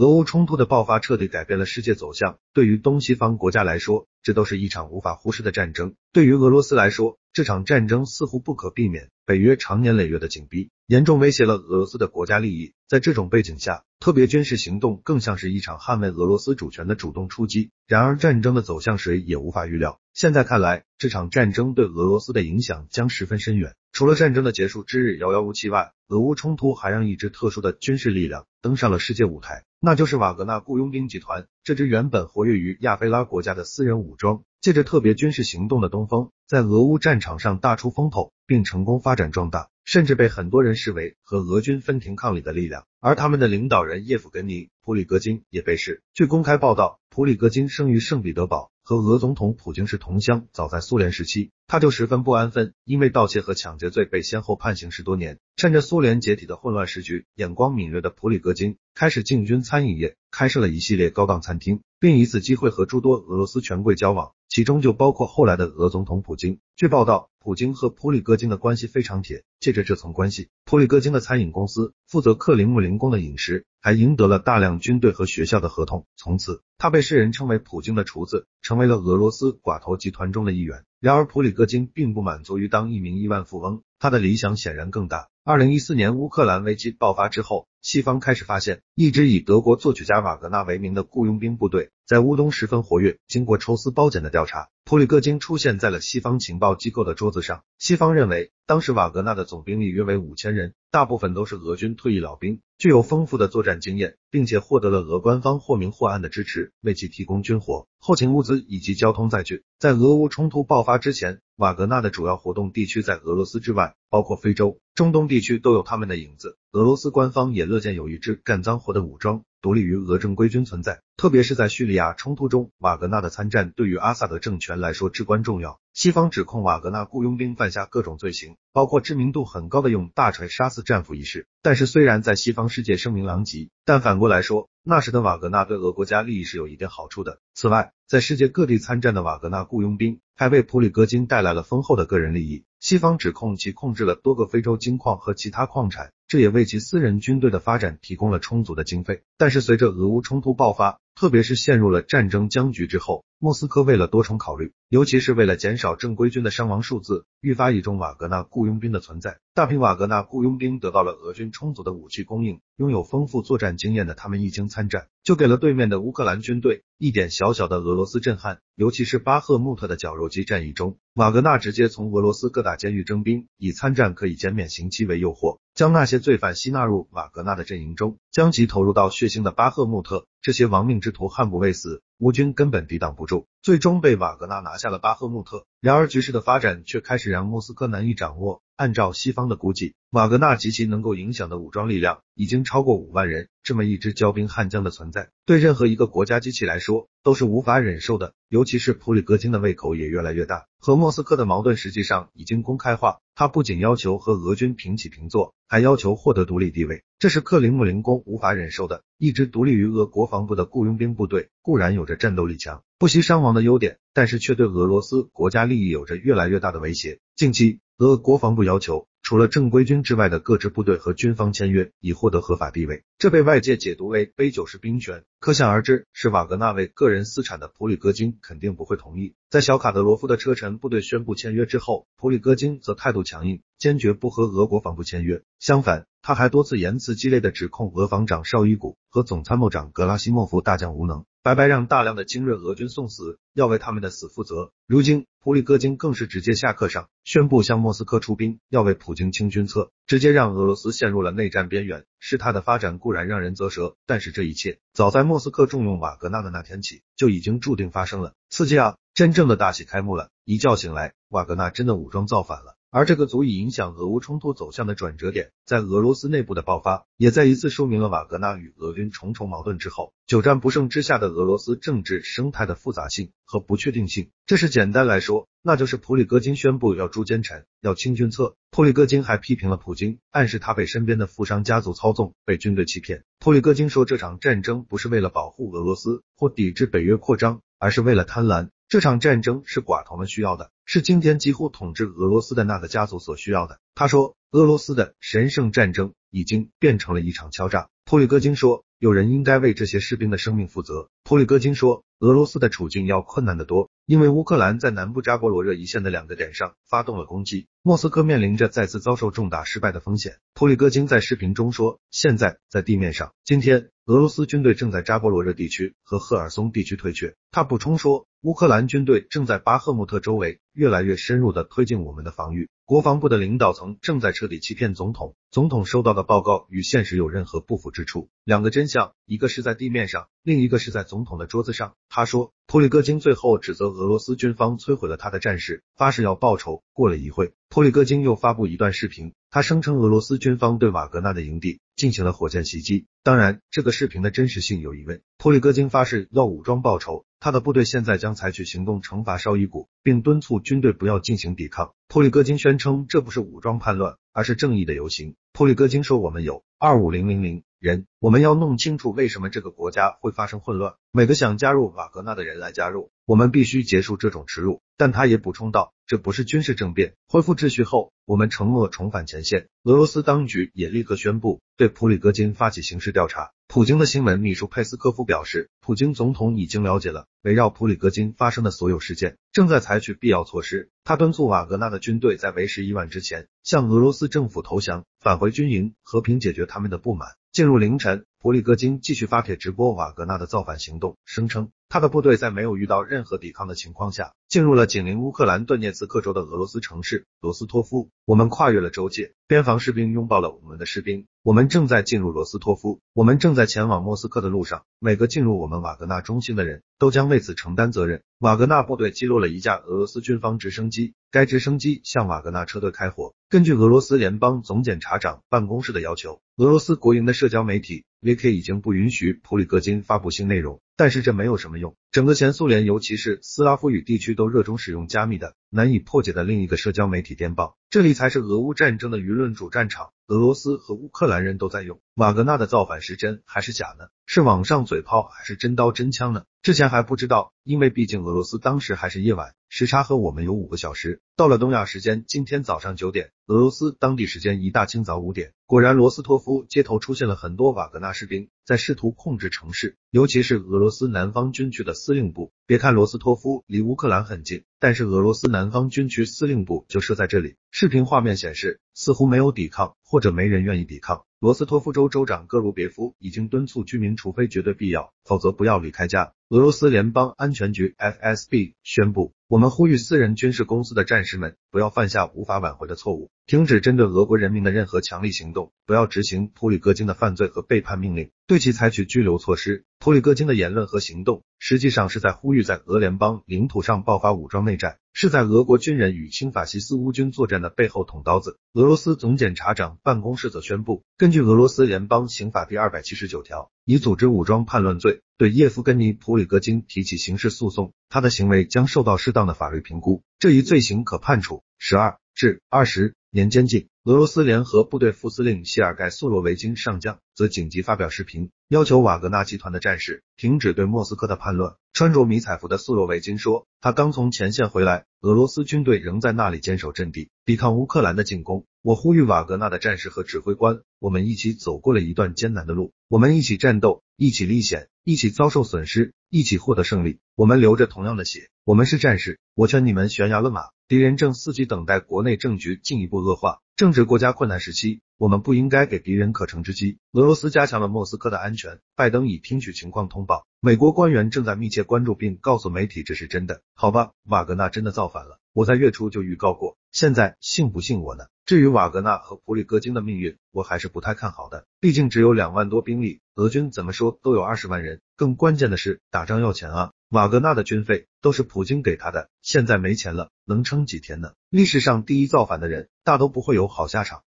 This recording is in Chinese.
俄乌冲突的爆发彻底改变了世界走向，对于东西方国家来说，这都是一场无法忽视的战争。对于俄罗斯来说，这场战争似乎不可避免。北约长年累月的紧逼，严重威胁了俄罗斯的国家利益。在这种背景下，特别军事行动更像是一场捍卫俄罗斯主权的主动出击。然而，战争的走向谁也无法预料。现在看来，这场战争对俄罗斯的影响将十分深远。除了战争的结束之日遥遥无期外，俄乌冲突还让一支特殊的军事力量登上了世界舞台，那就是瓦格纳雇佣兵集团。这支原本活跃于亚非拉国家的私人武装，借着特别军事行动的东风，在俄乌战场上大出风头，并成功发展壮大，甚至被很多人视为和俄军分庭抗礼的力量。而他们的领导人叶夫根尼·普里戈金也被视。据公开报道，普里戈金生于圣彼得堡。和俄总统普京是同乡，早在苏联时期，他就十分不安分，因为盗窃和抢劫罪被先后判刑十多年。趁着苏联解体的混乱时局，眼光敏锐的普里戈金开始进军餐饮业，开设了一系列高档餐厅，并以此机会和诸多俄罗斯权贵交往，其中就包括后来的俄总统普京。据报道，普京和普里戈金的关系非常铁，借着这层关系，普里戈金的餐饮公司负责克林姆林宫的饮食。还赢得了大量军队和学校的合同，从此他被世人称为普京的厨子，成为了俄罗斯寡头集团中的一员。然而，普里戈金并不满足于当一名亿万富翁，他的理想显然更大。二零一四年乌克兰危机爆发之后，西方开始发现，一支以德国作曲家瓦格纳为名的雇佣兵部队在乌东十分活跃。经过抽丝剥茧的调查，普里戈金出现在了西方情报机构的桌子上。西方认为，当时瓦格纳的总兵力约为五千人，大部分都是俄军退役老兵。具有丰富的作战经验，并且获得了俄官方或明或暗的支持，为其提供军火、后勤物资以及交通载具。在俄乌冲突爆发之前，瓦格纳的主要活动地区在俄罗斯之外，包括非洲、中东地区都有他们的影子。俄罗斯官方也乐见有一支干脏活的武装。独立于俄正规军存在，特别是在叙利亚冲突中，瓦格纳的参战对于阿萨德政权来说至关重要。西方指控瓦格纳雇佣兵犯下各种罪行，包括知名度很高的用大锤杀死战俘一事。但是虽然在西方世界声名狼藉，但反过来说，那时的瓦格纳对俄国家利益是有一定好处的。此外，在世界各地参战的瓦格纳雇佣兵还为普里戈金带来了丰厚的个人利益。西方指控其控制了多个非洲金矿和其他矿产。这也为其私人军队的发展提供了充足的经费。但是随着俄乌冲突爆发，特别是陷入了战争僵局之后，莫斯科为了多重考虑，尤其是为了减少正规军的伤亡数字，愈发倚重瓦格纳雇佣兵的存在。大批瓦格纳雇佣兵得到了俄军充足的武器供应，拥有丰富作战经验的他们一经参战，就给了对面的乌克兰军队一点小小的俄罗斯震撼。尤其是巴赫穆特的绞肉机战役中，瓦格纳直接从俄罗斯各大监狱征兵，以参战可以减免刑期为诱惑。将那些罪犯吸纳入瓦格纳的阵营中，将其投入到血腥的巴赫穆特。这些亡命之徒悍不畏死，乌军根本抵挡不住，最终被瓦格纳拿下了巴赫穆特。然而局势的发展却开始让莫斯科难以掌握。按照西方的估计，瓦格纳及其能够影响的武装力量已经超过五万人。这么一支骄兵悍将的存在，对任何一个国家机器来说都是无法忍受的。尤其是普里戈金的胃口也越来越大，和莫斯科的矛盾实际上已经公开化。他不仅要求和俄军平起平坐，还要求获得独立地位，这是克林姆林宫无法忍受的。一支独立于俄国防部的雇佣兵部队固然有着战斗力强、不惜伤亡的优点，但是却对俄罗斯国家利益有着越来越大的威胁。近期。俄国防部要求，除了正规军之外的各支部队和军方签约，以获得合法地位。这被外界解读为杯酒释兵权，可想而知，是瓦格纳为个人私产的普里戈金肯定不会同意。在小卡德罗夫的车臣部队宣布签约之后，普里戈金则态度强硬，坚决不和俄国防部签约。相反，他还多次言辞激烈的指控俄防长绍伊古和总参谋长格拉西莫夫大将无能。白白让大量的精锐俄军送死，要为他们的死负责。如今，普里戈金更是直接下课上，宣布向莫斯科出兵，要为普京清军策，直接让俄罗斯陷入了内战边缘。事态的发展固然让人啧舌，但是这一切早在莫斯科重用瓦格纳的那天起就已经注定发生了。刺激啊！真正的大戏开幕了！一觉醒来，瓦格纳真的武装造反了。而这个足以影响俄乌冲突走向的转折点，在俄罗斯内部的爆发，也再一次说明了瓦格纳与俄军重重矛盾之后，久战不胜之下的俄罗斯政治生态的复杂性和不确定性。这是简单来说，那就是普里戈金宣布要诛奸臣，要清君侧。普里戈金还批评了普京，暗示他被身边的富商家族操纵，被军队欺骗。普里戈金说，这场战争不是为了保护俄罗斯或抵制北约扩张，而是为了贪婪。这场战争是寡头们需要的，是今天几乎统治俄罗斯的那个家族所需要的。他说，俄罗斯的神圣战争已经变成了一场敲诈。普里戈金说，有人应该为这些士兵的生命负责。普里戈金说，俄罗斯的处境要困难得多，因为乌克兰在南部扎波罗热一线的两个点上发动了攻击，莫斯科面临着再次遭受重大失败的风险。普里戈金在视频中说，现在在地面上，今天俄罗斯军队正在扎波罗热地区和赫尔松地区退却。他补充说，乌克兰军队正在巴赫穆特周围越来越深入的推进我们的防御。国防部的领导层正在彻底欺骗总统，总统收到的报告与现实有任何不符之处。两个真相，一个是在地面上，另一个是在总统的桌子上。他说，普里戈金最后指责俄罗斯军方摧毁了他的战士，发誓要报仇。过了一会，普里戈金又发布一段视频，他声称俄罗斯军方对瓦格纳的营地进行了火箭袭击。当然，这个视频的真实性有疑问。普里戈金发誓要武装报仇。他的部队现在将采取行动惩罚绍伊古，并敦促军队不要进行抵抗。普里戈金宣称这不是武装叛乱，而是正义的游行。普里戈金说：“我们有二五零零零人，我们要弄清楚为什么这个国家会发生混乱。每个想加入瓦格纳的人来加入，我们必须结束这种耻辱。”但他也补充道：“这不是军事政变。恢复秩序后，我们承诺重返前线。”俄罗斯当局也立刻宣布对普里戈金发起刑事调查。普京的新闻秘书佩斯科夫表示，普京总统已经了解了围绕普里戈金发生的所有事件，正在采取必要措施。他敦促瓦格纳的军队在为时已晚之前向俄罗斯政府投降，返回军营，和平解决他们的不满。进入凌晨，普里戈金继续发帖直播瓦格纳的造反行动，声称他的部队在没有遇到任何抵抗的情况下，进入了紧邻乌克兰顿涅茨克州的俄罗斯城市罗斯托夫。我们跨越了州界，边防士兵拥抱了我们的士兵。我们正在进入罗斯托夫，我们正在前往莫斯科的路上。每个进入我们瓦格纳中心的人都将为此承担责任。瓦格纳部队击落了一架俄罗斯军方直升机，该直升机向瓦格纳车队开火。根据俄罗斯联邦总检察长办公室的要求，俄罗斯国营的社交媒体 VK 已经不允许普里戈金发布新内容。但是这没有什么用。整个前苏联，尤其是斯拉夫语地区，都热衷使用加密的、难以破解的另一个社交媒体电报。这里才是俄乌战争的舆论主战场。俄罗斯和乌克兰人都在用。瓦格纳的造反是真还是假呢？是网上嘴炮还是真刀真枪呢？之前还不知道，因为毕竟俄罗斯当时还是夜晚，时差和我们有五个小时。到了东亚时间，今天早上九点，俄罗斯当地时间一大清早五点，果然罗斯托夫街头出现了很多瓦格纳士兵，在试图控制城市，尤其是俄罗斯南方军区的司令部。别看罗斯托夫离乌克兰很近，但是俄罗斯南方军区司令部就设在这里。视频画面显示，似乎没有抵抗，或者没人愿意抵抗。罗斯托夫州州长戈卢别夫已经敦促居民，除非绝对必要，否则不要离开家。俄罗斯联邦安全局 FSB 宣布，我们呼吁私人军事公司的战士们不要犯下无法挽回的错误，停止针对俄国人民的任何强力行动，不要执行普里戈金的犯罪和背叛命令，对其采取拘留措施。普里戈金的言论和行动实际上是在呼吁在俄联邦领土上爆发武装内战，是在俄国军人与亲法西斯乌军作战的背后捅刀子。俄罗斯总检察长办公室则宣布，根据俄罗斯联邦刑法第二百七十九条，以组织武装叛乱罪。对叶夫根尼·普里戈金提起刑事诉讼，他的行为将受到适当的法律评估。这一罪行可判处十二至二十年监禁。俄罗斯联合部队副司令谢尔盖·苏罗维金上将则紧急发表视频，要求瓦格纳集团的战士停止对莫斯科的叛乱。穿着迷彩服的苏罗维金说，他刚从前线回来，俄罗斯军队仍在那里坚守阵地，抵抗乌克兰的进攻。我呼吁瓦格纳的战士和指挥官，我们一起走过了一段艰难的路，我们一起战斗，一起历险。一起遭受损失，一起获得胜利。我们流着同样的血，我们是战士。我劝你们悬崖勒马。敌人正伺机等待国内政局进一步恶化，正值国家困难时期，我们不应该给敌人可乘之机。俄罗斯加强了莫斯科的安全，拜登已听取情况通报。美国官员正在密切关注，并告诉媒体这是真的。好吧，瓦格纳真的造反了。我在月初就预告过，现在信不信我呢？至于瓦格纳和普里戈金的命运，我还是不太看好的。毕竟只有两万多兵力，俄军怎么说都有二十万人。更关键的是，打仗要钱啊！瓦格纳的军费都是普京给他的，现在没钱了，能撑几天呢？历史上第一造反的人，大都不会有好下场。